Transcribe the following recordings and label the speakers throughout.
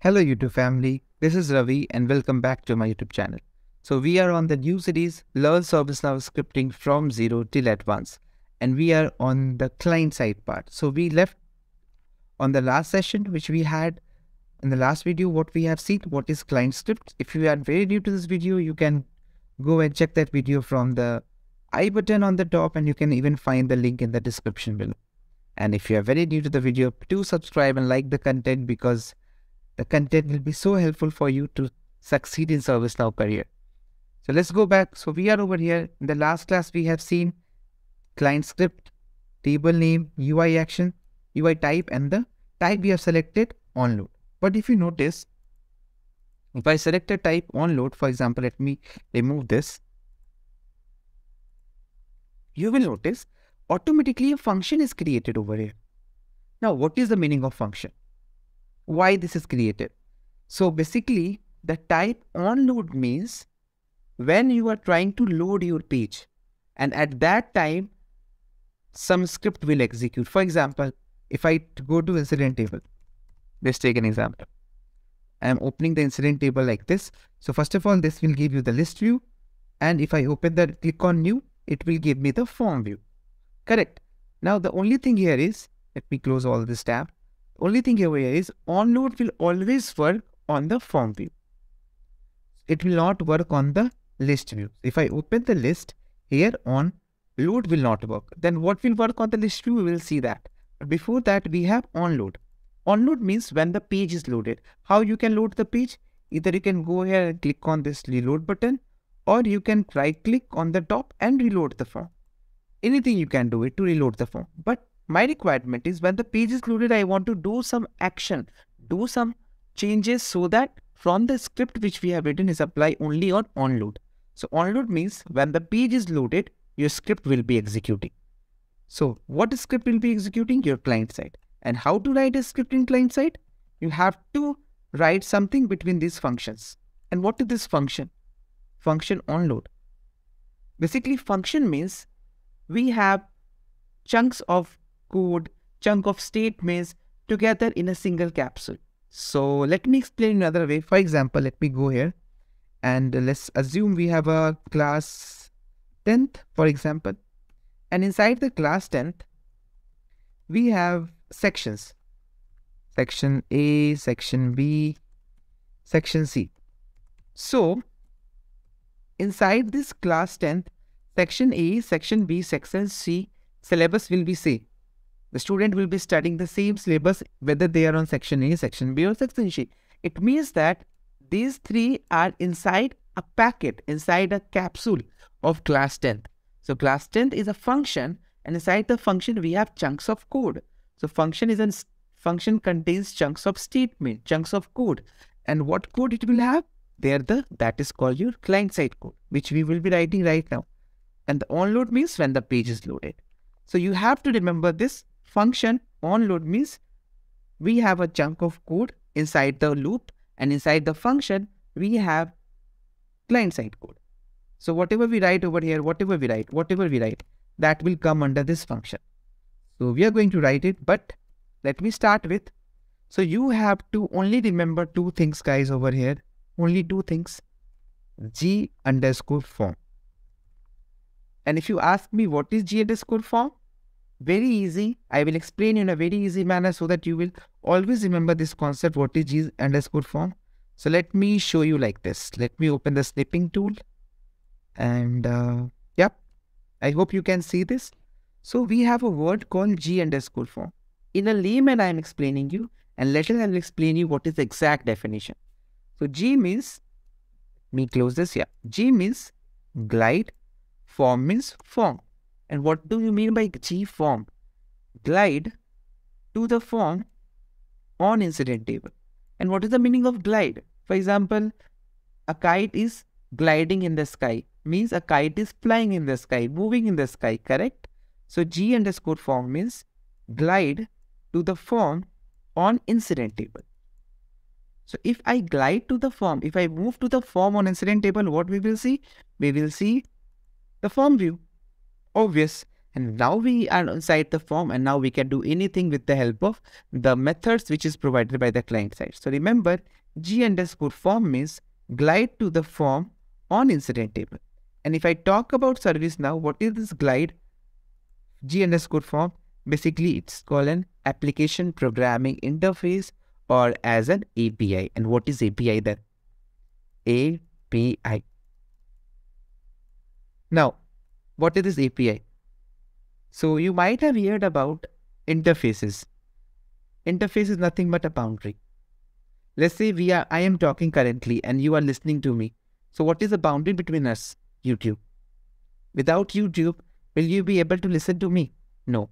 Speaker 1: Hello YouTube family, this is Ravi and welcome back to my YouTube channel. So we are on the new series Learn ServiceNow Scripting from Zero till Advanced and we are on the client side part. So we left on the last session which we had in the last video what we have seen what is client script. If you are very new to this video you can go and check that video from the i button on the top and you can even find the link in the description below. And if you are very new to the video, do subscribe and like the content because the content will be so helpful for you to succeed in ServiceNow career. So let's go back. So we are over here. In the last class, we have seen client script, table name, UI action, UI type, and the type we have selected onload. But if you notice, if I select a type onload, for example, let me remove this. You will notice automatically a function is created over here. Now, what is the meaning of function? Why this is created? So basically, the type onload means when you are trying to load your page and at that time, some script will execute. For example, if I go to incident table, let's take an example. I am opening the incident table like this. So first of all, this will give you the list view. And if I open that, click on new, it will give me the form view. Correct. Now the only thing here is, let me close all this tab. Only thing here is onload will always work on the form view. It will not work on the list view. If I open the list here on load will not work. Then what will work on the list view? We will see that. But before that we have onload. Onload means when the page is loaded. How you can load the page? Either you can go here and click on this reload button or you can right click on the top and reload the form anything you can do it to reload the form. But my requirement is when the page is loaded, I want to do some action, do some changes so that from the script which we have written is apply only on onload. So onload means when the page is loaded, your script will be executing. So what script will be executing? Your client side. And how to write a script in client side? You have to write something between these functions. And what is this function? Function onload. Basically function means we have chunks of code, chunk of statements together in a single capsule. So let me explain another way. For example, let me go here and let's assume we have a class 10th, for example. And inside the class 10th, we have sections. Section A, section B, section C. So inside this class 10th, Section A, Section B, Section C syllabus will be same. The student will be studying the same syllabus whether they are on Section A, Section B or Section C. It means that these three are inside a packet, inside a capsule of class 10th. So class 10th is a function and inside the function we have chunks of code. So function is a function contains chunks of statement, chunks of code. And what code it will have? There the that is called your client side code, which we will be writing right now and the onload means when the page is loaded. So you have to remember this function onload means we have a chunk of code inside the loop and inside the function we have client side code. So whatever we write over here, whatever we write, whatever we write, that will come under this function. So we are going to write it, but let me start with, so you have to only remember two things guys over here, only two things, g underscore form. And if you ask me what is G underscore form, very easy. I will explain in a very easy manner so that you will always remember this concept what is G underscore form. So let me show you like this. Let me open the snipping tool. And uh, yep, I hope you can see this. So we have a word called G underscore form. In a layman, I am explaining you and later I will explain you what is the exact definition. So G means, me close this, yeah. G means glide Form means form. And what do you mean by G form? Glide to the form on incident table. And what is the meaning of glide? For example, a kite is gliding in the sky. Means a kite is flying in the sky, moving in the sky, correct? So G underscore form means glide to the form on incident table. So if I glide to the form, if I move to the form on incident table, what we will see? We will see the form view. Obvious. And now we are inside the form and now we can do anything with the help of the methods which is provided by the client side. So remember G underscore form means glide to the form on incident table. And if I talk about ServiceNow, what is this glide? G underscore form, basically it's called an application programming interface or as an API. And what is API then? API. Now, what is this API? So you might have heard about interfaces. Interface is nothing but a boundary. Let's say we are I am talking currently and you are listening to me. So what is the boundary between us? YouTube. Without YouTube, will you be able to listen to me? No.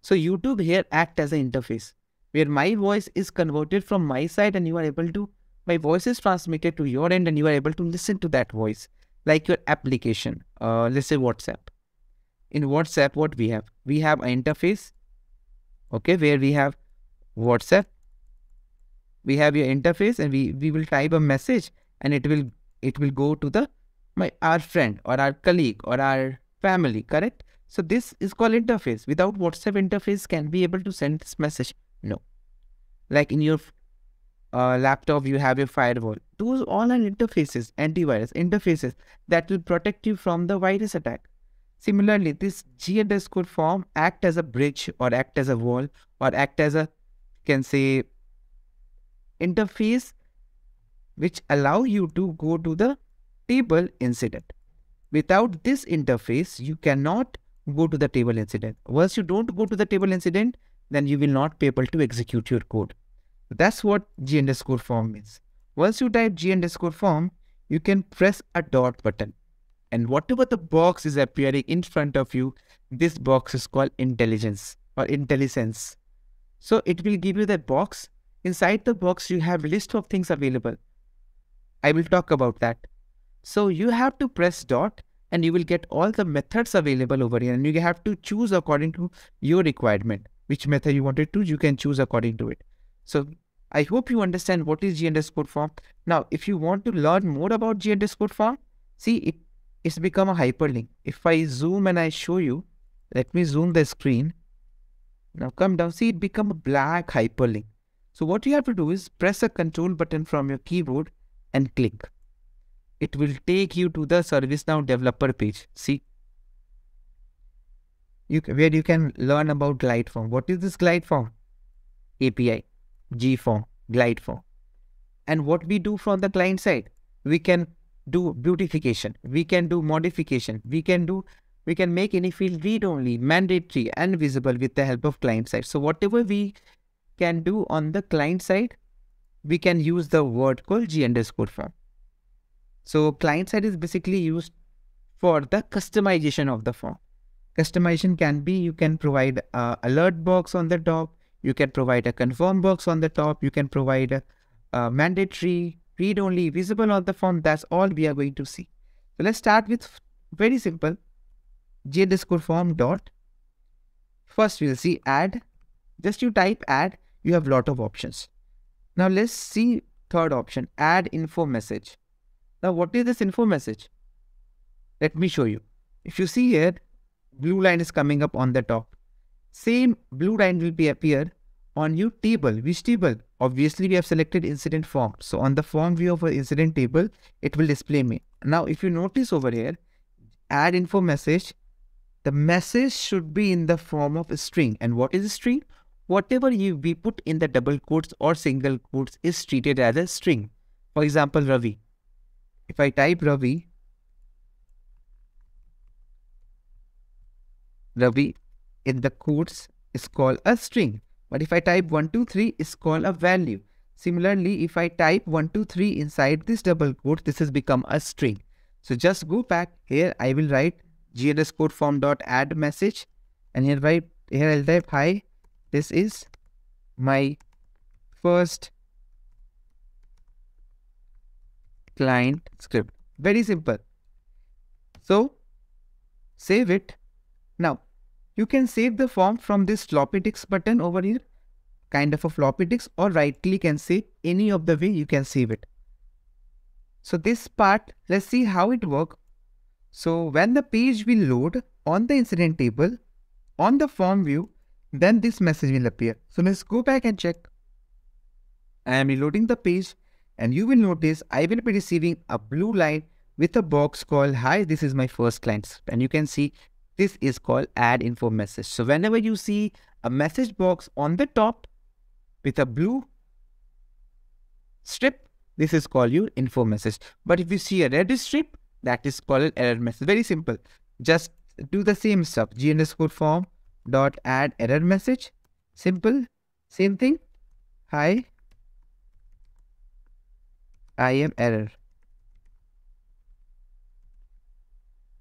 Speaker 1: So YouTube here act as an interface where my voice is converted from my side and you are able to my voice is transmitted to your end and you are able to listen to that voice like your application uh, let's say whatsapp. In whatsapp what we have? We have an interface okay where we have whatsapp. We have your interface and we we will type a message and it will it will go to the my our friend or our colleague or our family correct? So this is called interface. Without whatsapp interface can be able to send this message? No. Like in your uh, laptop you have your firewall. Those all are interfaces antivirus interfaces that will protect you from the virus attack. Similarly this g underscore form act as a bridge or act as a wall or act as a can say interface which allow you to go to the table incident. Without this interface you cannot go to the table incident. Once you don't go to the table incident then you will not be able to execute your code that's what g underscore form means. Once you type g underscore form, you can press a dot button. And whatever the box is appearing in front of you, this box is called intelligence or IntelliSense. So it will give you that box. Inside the box, you have list of things available. I will talk about that. So you have to press dot and you will get all the methods available over here and you have to choose according to your requirement. Which method you wanted to, you can choose according to it. So I hope you understand what is G underscore form. Now, if you want to learn more about G underscore form, see it, it's become a hyperlink. If I zoom and I show you, let me zoom the screen. Now come down, see it become a black hyperlink. So what you have to do is press a control button from your keyboard and click. It will take you to the ServiceNow developer page. See, you, where you can learn about glide form. What is this glide form? API. G form, glide form. And what we do from the client side, we can do beautification, we can do modification, we can do we can make any field read only, mandatory and visible with the help of client side. So whatever we can do on the client side, we can use the word called G underscore form. So client side is basically used for the customization of the form. Customization can be you can provide a alert box on the top, you can provide a confirm box on the top. You can provide a, a mandatory, read-only, visible on the form. That's all we are going to see. So let's start with very simple underscore form dot. First we'll see add. Just you type add, you have lot of options. Now let's see third option, add info message. Now what is this info message? Let me show you. If you see here, blue line is coming up on the top. Same blue line will be appear on your table. Which table? Obviously, we have selected incident form. So on the form view of our incident table, it will display me. Now, if you notice over here, add info message, the message should be in the form of a string. And what is a string? Whatever you we put in the double quotes or single quotes is treated as a string. For example, Ravi. If I type Ravi, Ravi in the quotes is called a string. But if I type 123 is called a value. Similarly, if I type 123 inside this double quote, this has become a string. So just go back here. I will write g form dot add message, and here write here I'll type hi. This is my first client script. Very simple. So save it. Now you can save the form from this floppy disk button over here, kind of a floppy disk or right click and save any of the way you can save it. So this part, let's see how it works. So when the page will load, on the incident table, on the form view, then this message will appear. So let's go back and check. I am reloading the page and you will notice I will be receiving a blue line with a box called hi this is my first client and you can see this is called add info message. So whenever you see a message box on the top with a blue strip, this is called your info message. But if you see a red strip, that is called an error message. Very simple. Just do the same stuff. G underscore form dot add error message. Simple. Same thing. Hi. I am error.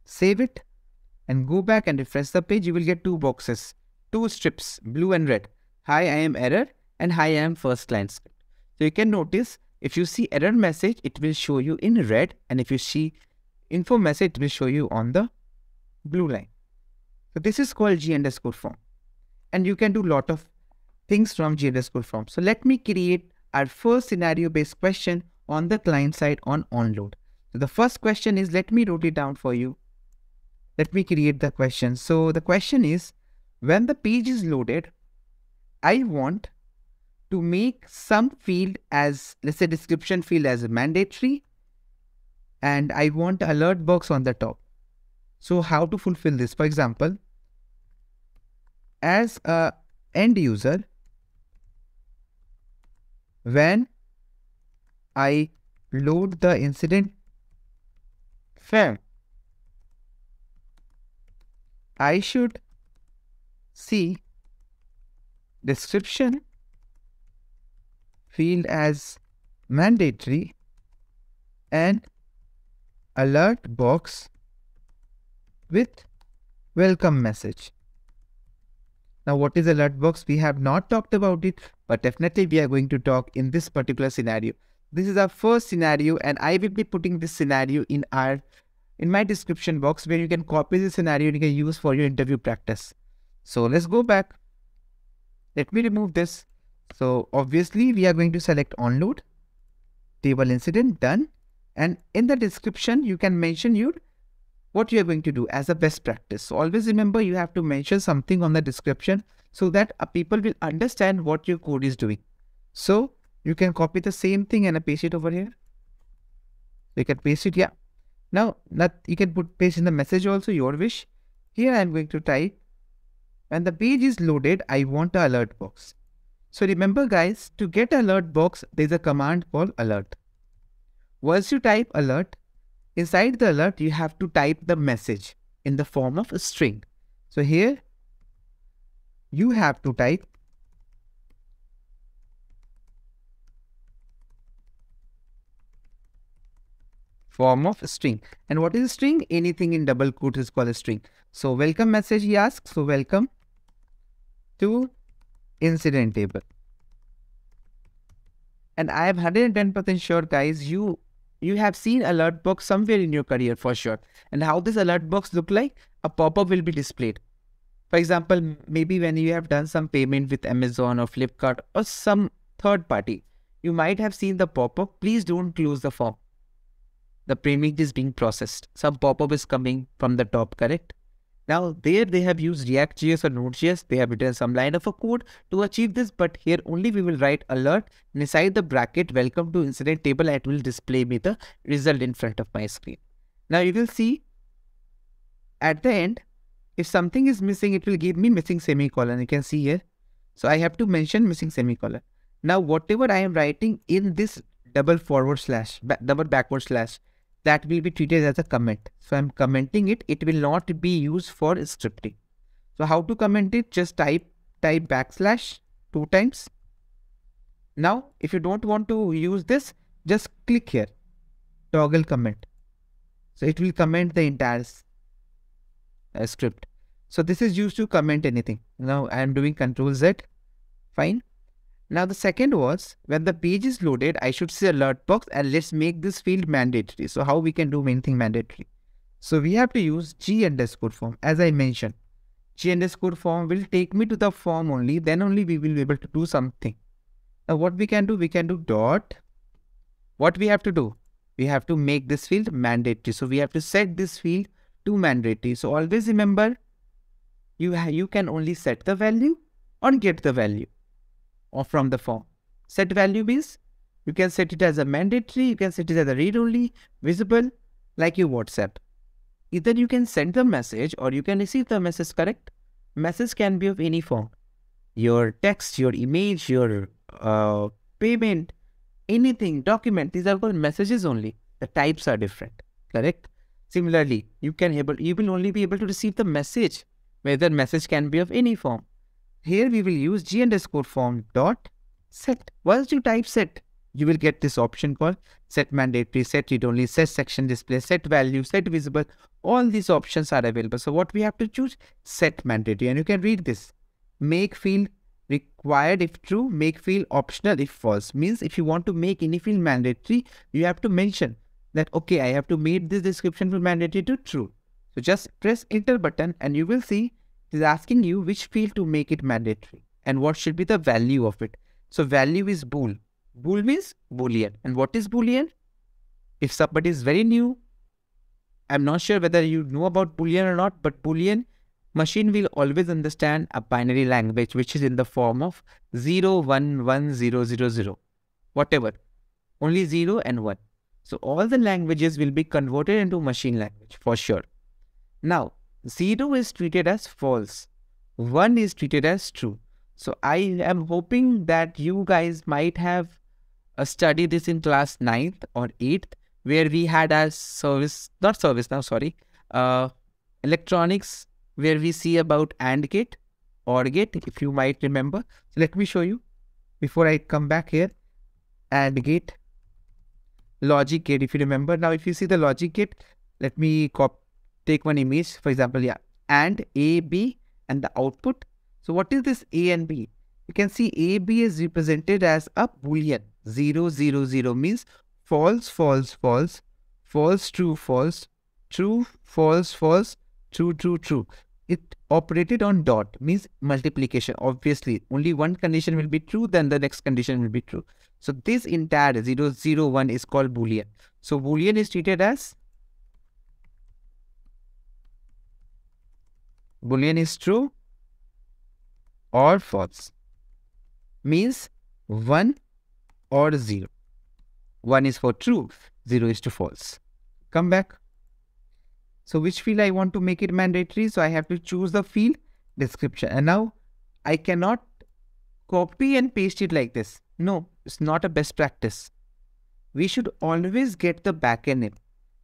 Speaker 1: Save it and go back and refresh the page, you will get two boxes, two strips, blue and red. Hi, I am error and hi, I am first client script. So you can notice if you see error message, it will show you in red and if you see info message, it will show you on the blue line. So this is called G underscore form. And you can do lot of things from G underscore form. So let me create our first scenario based question on the client side on onload. So the first question is, let me write it down for you let me create the question. So the question is, when the page is loaded, I want to make some field as, let's say description field as mandatory, and I want alert box on the top. So how to fulfill this? For example, as a end user, when I load the incident fair I should see description field as mandatory and alert box with welcome message. Now, what is alert box? We have not talked about it, but definitely we are going to talk in this particular scenario. This is our first scenario and I will be putting this scenario in our in my description box where you can copy the scenario you can use for your interview practice. So let's go back. Let me remove this. So obviously we are going to select onload, table incident done. And in the description, you can mention your what you are going to do as a best practice. So always remember you have to mention something on the description so that people will understand what your code is doing. So you can copy the same thing and paste it over here. You can paste it, yeah. Now, not, you can put paste in the message also, your wish. Here I am going to type, when the page is loaded, I want a alert box. So remember guys, to get alert box, there is a command called alert. Once you type alert, inside the alert, you have to type the message in the form of a string. So here, you have to type form of string. And what is string? Anything in double quote is called a string. So welcome message he asks. So welcome to incident table. And I am 110% sure guys, you you have seen alert box somewhere in your career for sure. And how this alert box look like? A pop-up will be displayed. For example, maybe when you have done some payment with Amazon or Flipkart or some third party, you might have seen the pop-up. Please don't close the form the payment is being processed. Some pop-up is coming from the top, correct? Now there they have used React.js or Node.js. They have written some line of a code to achieve this, but here only we will write alert and inside the bracket welcome to incident table it will display me the result in front of my screen. Now you will see at the end, if something is missing, it will give me missing semicolon. You can see here. So I have to mention missing semicolon. Now whatever I am writing in this double forward slash, double backward slash, that will be treated as a comment. So I'm commenting it. It will not be used for scripting. So how to comment it? Just type type backslash two times. Now, if you don't want to use this, just click here, toggle comment. So it will comment the entire uh, script. So this is used to comment anything. Now I am doing control Z. Fine. Now the second was when the page is loaded, I should see alert box and let's make this field mandatory. So how we can do anything mandatory? So we have to use G underscore form as I mentioned. G underscore form will take me to the form only, then only we will be able to do something. Now what we can do, we can do dot. What we have to do? We have to make this field mandatory. So we have to set this field to mandatory. So always remember, you, you can only set the value or get the value or from the form. Set value means you can set it as a mandatory, you can set it as a read-only, visible, like your WhatsApp. Either you can send the message or you can receive the message, correct? Message can be of any form. Your text, your image, your uh, payment, anything, document, these are called messages only. The types are different, correct? Similarly, you can able you will only be able to receive the message, whether message can be of any form. Here we will use g underscore form dot set. Once you type set, you will get this option called set mandatory, set read only, set section display, set value, set visible. All these options are available. So what we have to choose? Set mandatory. And you can read this. Make field required if true, make field optional if false. Means if you want to make any field mandatory, you have to mention that, okay, I have to make this description field mandatory to true. So just press enter button and you will see is asking you which field to make it mandatory and what should be the value of it. So value is bool. Bool means boolean. And what is boolean? If somebody is very new, I'm not sure whether you know about boolean or not, but boolean machine will always understand a binary language which is in the form of 0, 1, 1, 0, 0, 0, whatever. Only 0 and 1. So all the languages will be converted into machine language for sure. Now, 0 is treated as false, 1 is treated as true. So I am hoping that you guys might have uh, studied this in class 9th or 8th where we had a service, not ServiceNow, sorry, uh, electronics where we see about AND gate, OR gate, if you might remember. So let me show you before I come back here. AND gate, logic gate, if you remember. Now, if you see the logic gate, let me cop take one image. For example, yeah, AND A, B, and the output so what is this A and B? You can see AB is represented as a boolean. 0, 0, 0 means false, false, false, false, true, false, true, false, false, true, true, true. It operated on dot means multiplication. Obviously, only one condition will be true, then the next condition will be true. So this entire 0, 0, 1 is called boolean. So boolean is treated as boolean is true or false means 1 or 0. 1 is for true, 0 is to false. Come back. So which field I want to make it mandatory? So I have to choose the field description. And now I cannot copy and paste it like this. No, it's not a best practice. We should always get the backend name.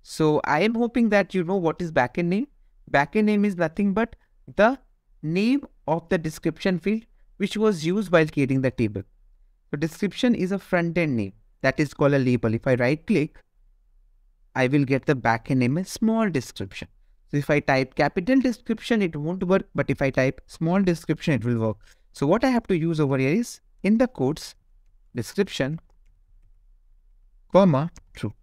Speaker 1: So I am hoping that you know what is backend name. Backend name is nothing but the name of the description field which was used while creating the table. So description is a front-end name that is called a label. If I right click, I will get the backend name a small description. So if I type capital description, it won't work. But if I type small description, it will work. So what I have to use over here is in the quotes description, comma, true.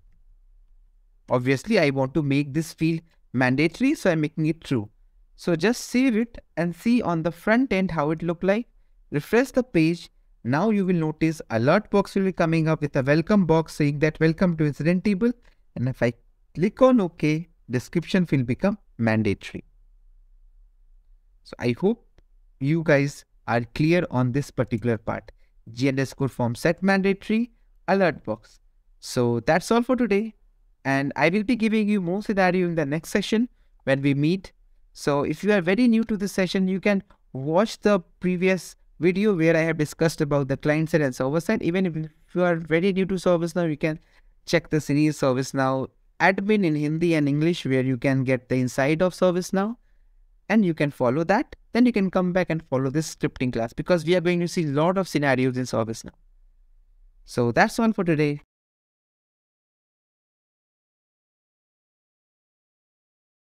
Speaker 1: Obviously, I want to make this field mandatory, so I'm making it true. So just save it and see on the front end how it look like. Refresh the page. Now you will notice alert box will be coming up with a welcome box saying that welcome to incident table. And if I click on OK, description will become mandatory. So I hope you guys are clear on this particular part. G underscore form set mandatory alert box. So that's all for today. And I will be giving you more scenario in the next session when we meet so if you are very new to this session, you can watch the previous video where I have discussed about the client side and server side. Even if you are very new to ServiceNow, you can check the series ServiceNow admin in Hindi and English where you can get the inside of ServiceNow and you can follow that. Then you can come back and follow this scripting class because we are going to see a lot of scenarios in ServiceNow. So that's all for today.